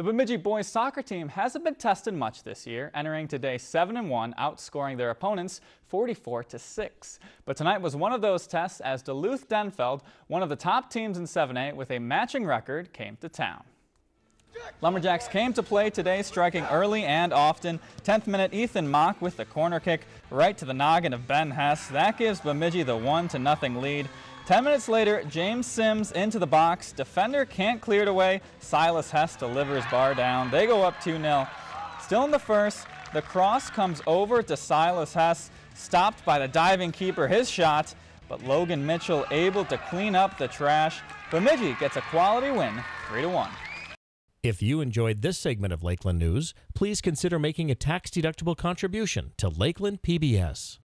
The Bemidji boys soccer team hasn't been tested much this year, entering today 7-1, outscoring their opponents 44 6. But tonight was one of those tests as Duluth Denfeld, one of the top teams in 7A with a matching record, came to town. Lumberjacks came to play today, striking early and often. 10th minute, Ethan Mock with the corner kick right to the noggin of Ben Hess. That gives Bemidji the 1 to nothing lead. 10 minutes later, James Sims into the box. Defender can't clear it away. Silas Hess delivers bar down. They go up 2-0. Still in the first, the cross comes over to Silas Hess, stopped by the diving keeper, his shot, but Logan Mitchell able to clean up the trash. Bemidji gets a quality win, 3-1. If you enjoyed this segment of Lakeland News, please consider making a tax-deductible contribution to Lakeland PBS.